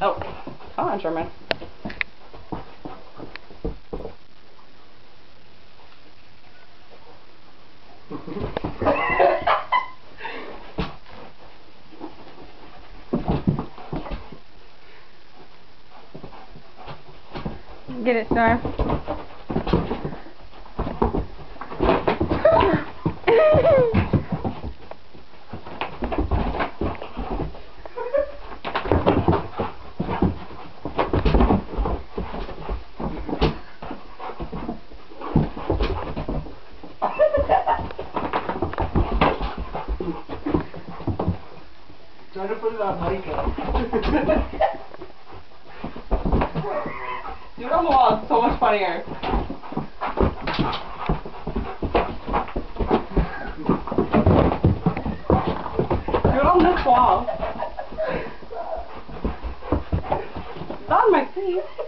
Oh, come on, Sherman. Get it, Storm. Try to put it on Micah. Do it on the wall. It's so much funnier. Do it on this wall. On my face.